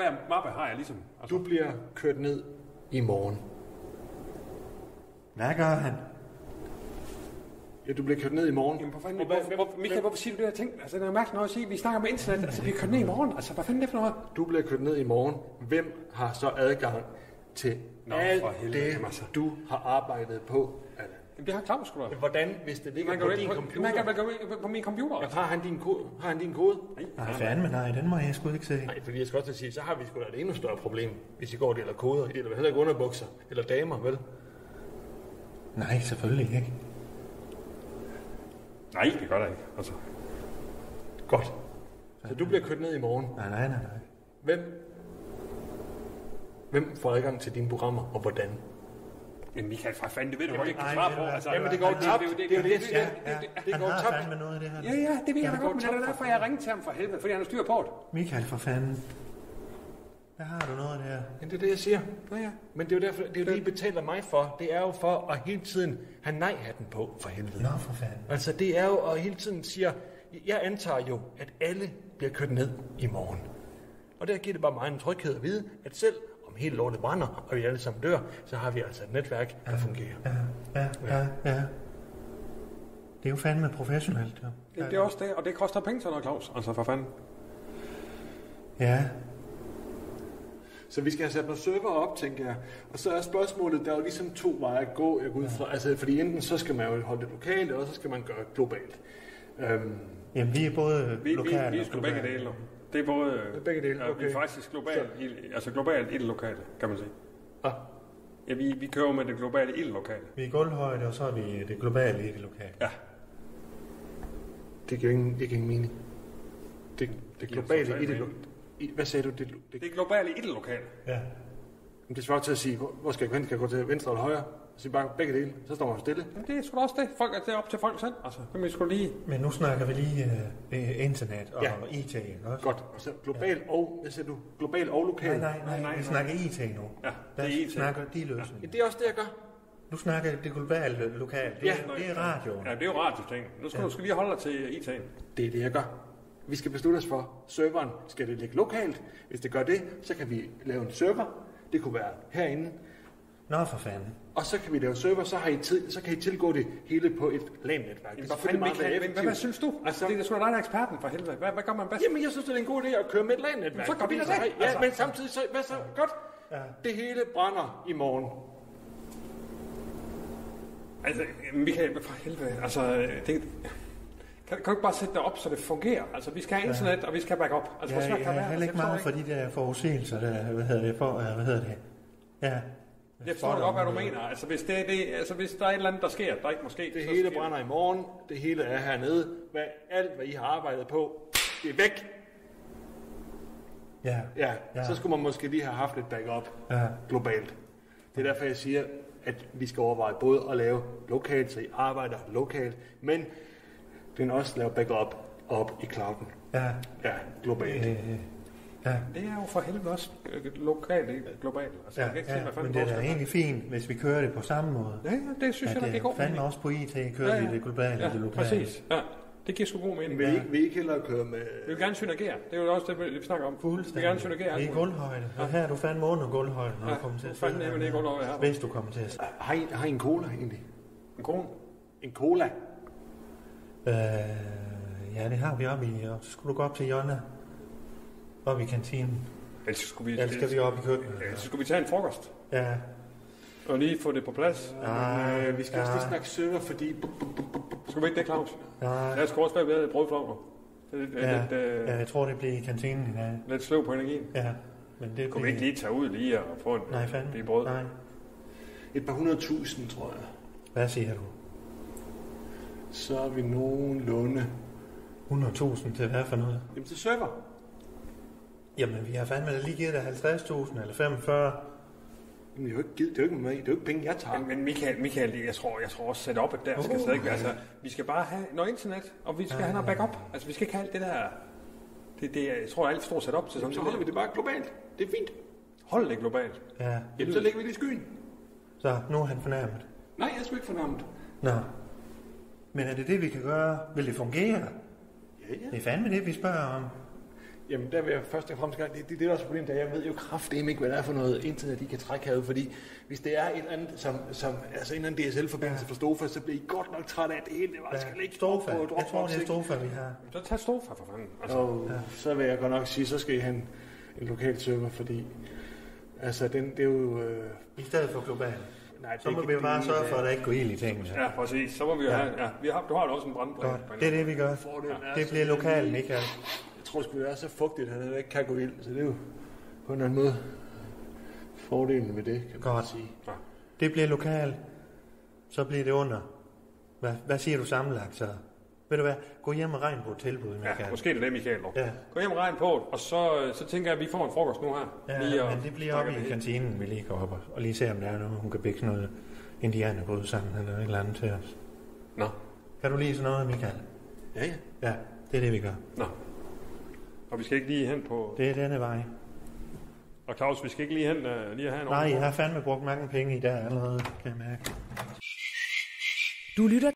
hver mappe har jeg ligesom. Altså, Du bliver kørt ned i morgen. Hvad gør han? Ja, du bliver kørt ned i morgen. Jamen, hvor fanden, hvad- hvor, hvor, Michael, hvorfor siger du det her ting? Altså, det er mærkeligt noget at sige. Vi snakker om internet, altså, vi kører ned i morgen. Altså, hvad fanden er det for noget? Du bliver kørt ned i morgen. Hvem har så adgang til Nå, alt for helvede, det, altså. du har arbejdet på? Allan? Jamen, det har Claus sgu da. Hvordan, hvis det ligger Man på kan din ikke på, computer? man kan vel gå ind på min computer. Ja, har han din kode? Har han din kode? Nej, fandme nej, den må jeg sgu ikke se. Nej, fordi jeg skal også til at sige, så har vi sgu da et endnu større problem, hvis I går og deler koder. I deler heller ikke underbukser eller damer, vel? Nej, selvfølgelig ikke. Nej, det gør der ikke. Altså, Godt. Så du bliver kørt ned i morgen. Nej, nej, nej, nej. Hvem? Hvem får adgang til dine programmer, og hvordan? Men Michael, for fanden, det ved du godt ikke nej, svare på. Altså, Jamen, det går tabt. det- Det er jo det, det- siger. det- det- det- Det Han går tabt. fandme noget af det her. Ja, ja, det ved jeg Ja, godt, men det er derfor, jeg ringede til ham for helvede, fordi han har styr på det. Michael, for fanden. Hvad har du noget af det her? Men det er det, jeg siger. Ja, ja. Men det er jo derfor, det er jo det, I betaler mig for. Det er jo for at hele tiden have nej-hatten på, for helvede. Nå, for fanden. Altså, det er jo at hele tiden siger, jeg antager jo, at alle bliver kørt ned i morgen. Og der giver det bare mig en tryghed at vide, at selv om hele lortet brænder, og vi alle sammen dør, så har vi altså et netværk, der fungerer. Ja, ja, ja, ja. Det er jo fandme professionelt, jo. Det, det er også det, og det koster penge sådan noget, Claus. Altså, for fanden. Ja, Så vi skal have sat nogle server op, tænker jeg. Og så er spørgsmålet, der er jo ligesom to veje at gå, jeg går ud fra. Altså, fordi enten så skal man jo holde det lokalt, eller så skal man gøre det globalt. Øhm, jamen vi er både Vi, vi, lokale vi er og sgu begge globale. dele. Det er både... Det er begge dele, Ja, vi er okay. faktisk globalt, i, altså globalt i det lokale, kan man sige. ah, Ja, vi, vi kører med det globale i det lokale. Vi er gulvhøjde, og så er vi det globale i det lokale. Ja. det giver ingen, det giver ingen mening. Det, det giver globale i det... I, hvad sagde du? Det, det, Det er globale i det lokale. Ja. det, det svarer til at sige, hvor, hvor skal jeg gå hen? Skal jeg gå til venstre eller højre? Så siger bare begge dele, så står man stille. Men det er sgu da også det. Folk er det er op til folk selv. Altså, må vi sgu lige... Men nu snakker vi lige uh, internet og Ja. ja. IT, ikke også? Godt. Og så global og, hvad siger du? Global og lokal? Nej, nej, nej, nej, vi nej. snakker IT nu. Ja, Der det er IT. snakker de Ja, løsninger. det er også det, jeg gør. Nu snakker det globale lokalt. Det, Ja. er, det er radioen. Ja, det er jo radioting. Nu skal ja. du skal lige holde dig til IT'en. Det er det, jeg gør. Vi skal beslutte os for, serveren, skal det ligge lokalt? Hvis det gør det, så kan vi lave en server. Det kunne være herinde. Nå, for fanden. Og så kan vi lave server, så, har I tid, så kan I tilgå det hele på et LAN-netværk. Jamen, er mere Michael, men hvad, hvad synes du? Altså, Altså- det er sgu da dig, der er eksperten for helvede. Hvad, hvad gør man bedst? Jamen, jeg synes, det er en god idé at køre med et LAN-netværk. Så gør vi da det. Ja, Altså- men samtidig, så, hvad så? Godt. Ja. Det hele brænder i morgen. Altså, Michael, for helvede. Altså, det, kan, kan du ikke bare sætte det op, så det fungerer? Altså, vi skal have internet, og vi skal have backup. Altså, hvor Ja, svært jeg kan det er være? heller Altså, ikke meget for de der forudsigelser, der, hvad hedder det, for, hvad hedder det? Ja. Jeg forstår godt, hvad du mener. Altså, hvis, det, er det, altså, hvis der er et eller andet, der sker, der ikke måske... Det hele brænder i morgen. Det hele er hernede. Hvad, alt, hvad I har arbejdet på, det er væk. Ja. Ja, Ja. så skulle man måske lige have haft et backup Ja. globalt. Det er derfor, jeg siger, at vi skal overveje både at lave lokalt, så I arbejder lokalt, men den også lave backup op i clouden. Ja. Ja, globalt. Øh, ja. Det er jo for helvede også øh, lokalt, ikke globalt. Altså, Ja, jeg kan ikke se, ja, hvad men det er da egentlig fint, hvis vi kører det på samme måde. Ja, ja, det synes At jeg, da, det er god fandme mening. også på IT kører vi det globale ja, og det lokale. præcis. Ja, det giver sgu god mening. Vil I, ikke- vil I ikke hellere køre med... Vi vil gerne synergere. Det er jo også det, vi snakker om. Vi vil gerne synergere. Det er gulvhøjde. Og her er du fandme under gulvhøjde, når Ja, du kommer til at er fandme sidde nemme, det er gulvhøjde her. Hvis du kommer til at sidde. Har I, har I en cola egentlig? En kone. En cola? Øh, ja, det har vi oppe i, og så skulle du gå op til Jonna. Op i kantinen. Ellers skulle vi, Ellers skal vi op i køkkenet. Ja, så skulle vi tage en frokost. Ja. Og lige få det på plads. Nej, Øh, vi skal også lige snakke server, fordi... Skulle vi ikke det, Claus? Nej. Jeg skal også være ved at brødflov nu. Det er lidt, Ja, lidt, øh, ja, jeg tror, det bliver i kantinen i dag. lidt sløv på energien. Ja, men det Kunne vi ikke lige tage ud lige og få en Nej, fandme. blive brød? Nej. Et par hundredtusind, tror jeg. Hvad siger du? Så er vi nogenlunde... 100.000 til hvad for noget? Jamen til server. Jamen, vi har fandme lige givet dig 50.000 eller 45. Jamen, det er jo ikke, givet, det er jo ikke, det er jo ikke penge, jeg tager. Men, men Michael, Michael, jeg tror, jeg tror også sætte op der skal Uh. slet ikke være. Altså, vi skal bare have noget internet, og vi skal have noget backup. Altså, vi skal ikke have alt det der... Det, det, er- jeg tror, jeg er alt for stort setup til sådan så holder vi det bare globalt. Det er fint. Hold det globalt. Ja, Jamen, så lægger vi det i skyen. så nu er han fornærmet. Nej, jeg er sgu ikke fornærmet. Nå. Men er det det, vi kan gøre? Vil det fungere? Ja, ja. Det er fandme det, vi spørger om. Jamen, der vil jeg først og fremmest det, det, det er også problemet, at jeg ved jo kraftedeme ikke, hvad det er for noget internet, de kan trække herude, fordi hvis det er et eller andet, som, som altså en eller anden DSL-forbindelse fra Stofa, så bliver I godt nok træt af at det hele, det var, skal ikke Stofa. på Jeg tror, det er Stofa, vi har. Så tag Stofa for fanden. Altså, Og så vil jeg godt nok sige, så skal I have en, en lokal server, fordi altså, den, det er jo... Øh, I stedet for global. nej, Så må det- vi jo det- bare det- sørge for, at der ikke går ild i tingene. ja, præcis. Så må vi jo Ja. have... Ja, vi har, du har da også en brandplan. Godt. Det er det, vi gør. Er Det så- bliver lokalt, Michael. Jeg tror sgu, det er så fugtigt, at det ikke kan gå ild, så det er jo på en eller anden måde fordelen ved det, kan man Godt. sige. Det bliver lokalt. Så bliver det under. Hvad, hvad siger du sammenlagt så? Ved du hvad? Gå hjem og regn på et tilbud, Michael. Ja, måske det er det, Michael. Ja. Ja, Gå hjem og regn på og så, så tænker jeg, at vi får en frokost nu her. ja og men det bliver oppe i kantinen, vi lige går op og, og lige ser, om der er noget, hun kan bække noget indianerbrød sammen eller et eller andet til os. Nå, Kan du lide sådan noget, Michael? Ja, ja. Ja, det er det, vi gør. nå. Og vi skal ikke lige hen på... Det er denne vej. Og Claus, vi skal ikke lige hen uh, lige have en Nej, jeg har fandme brugt mange penge i dag allerede, kan jeg mærke. Du lytter